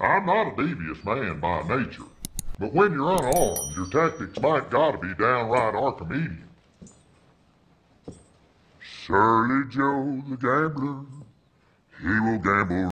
I'm not a devious man by nature, but when you're unarmed, your tactics might gotta be downright Archimedean. Surly, Joe the gambler, he will gamble